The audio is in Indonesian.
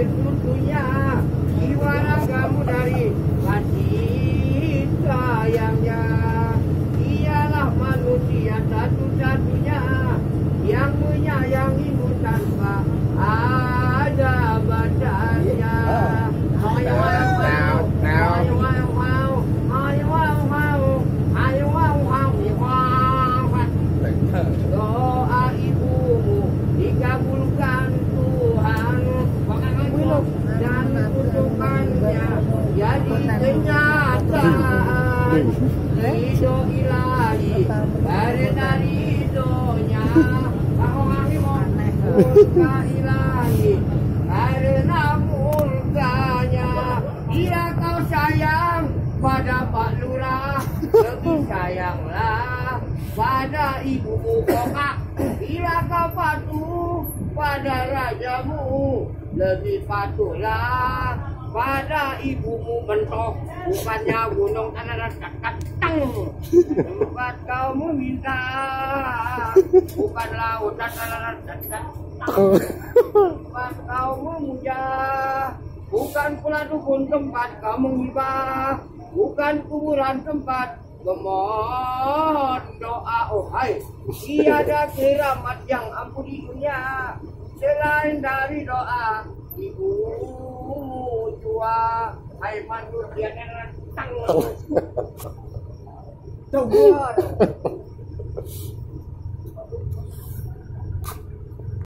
el. Kenyataan ridho ilahi karena ridhonya murka ilahi karena murkanya ia kau sayang pada Pak Lurah lebih sayanglah pada ibumu kokak bila kau patuh pada rajamu lebih patuhlah pada ibumu bukannya gunung tanah ketang. Tempat kau meminta bukan lautan tanah ketang tempat kau memuja. Bukan pula dukun tempat kau menghibah. Bukan kuburan tempat. Memohon doa oh hai tiada keramat yang ampuh di dunia. Selain dari doa ibumu jua Aiman Nur Dianan Tang. Tunggu.